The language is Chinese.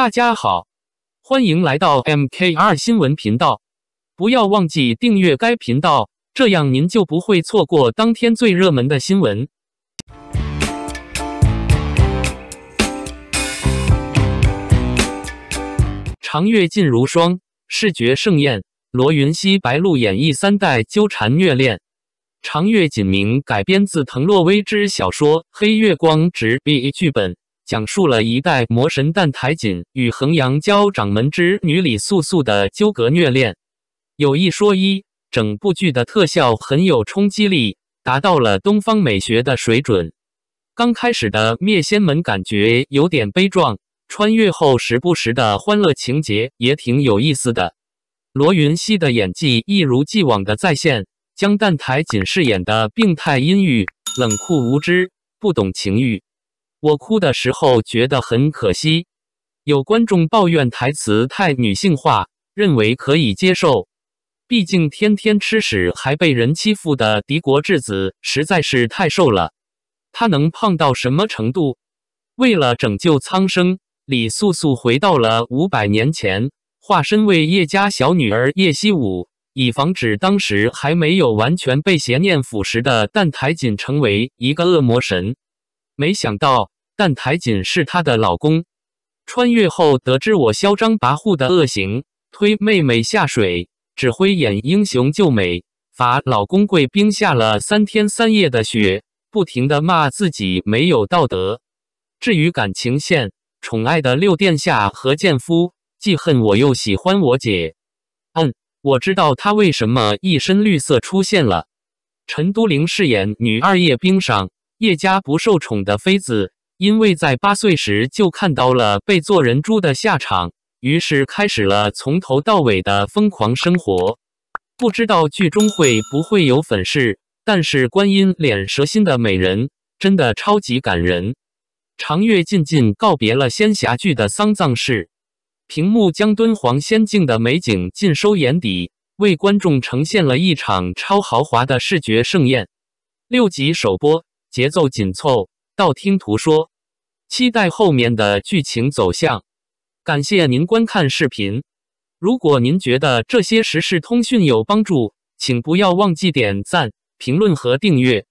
大家好，欢迎来到 MKR 新闻频道。不要忘记订阅该频道，这样您就不会错过当天最热门的新闻。长月烬如霜，视觉盛宴。罗云熙、白鹿演绎三代纠缠虐恋。长月烬明改编自藤洛威之小说《黑月光之 B 剧本，讲述了一代魔神蛋台锦与衡阳教掌门之女李素素的纠葛虐恋。有一说一，整部剧的特效很有冲击力，达到了东方美学的水准。刚开始的灭仙门感觉有点悲壮。穿越后，时不时的欢乐情节也挺有意思的。罗云熙的演技一如既往的在线，将蛋台锦饰演的病态阴郁、冷酷无知、不懂情欲。我哭的时候觉得很可惜。有观众抱怨台词太女性化，认为可以接受。毕竟天天吃屎还被人欺负的敌国质子实在是太瘦了。他能胖到什么程度？为了拯救苍生。李素素回到了五百年前，化身为叶家小女儿叶希武，以防止当时还没有完全被邪念腐蚀的蛋台锦成为一个恶魔神。没想到但台锦是她的老公。穿越后得知我嚣张跋扈的恶行，推妹妹下水，指挥演英雄救美，罚老公跪冰下了三天三夜的雪，不停的骂自己没有道德。至于感情线。宠爱的六殿下何剑夫既恨我又喜欢我姐。嗯，我知道他为什么一身绿色出现了。陈都灵饰演女二叶冰裳，叶家不受宠的妃子，因为在八岁时就看到了被做人猪的下场，于是开始了从头到尾的疯狂生活。不知道剧中会不会有粉饰，但是观音脸蛇心的美人真的超级感人。长月烬烬告别了仙侠剧的丧葬式，屏幕将敦煌仙境的美景尽收眼底，为观众呈现了一场超豪华的视觉盛宴。六集首播，节奏紧凑，道听途说，期待后面的剧情走向。感谢您观看视频，如果您觉得这些时事通讯有帮助，请不要忘记点赞、评论和订阅。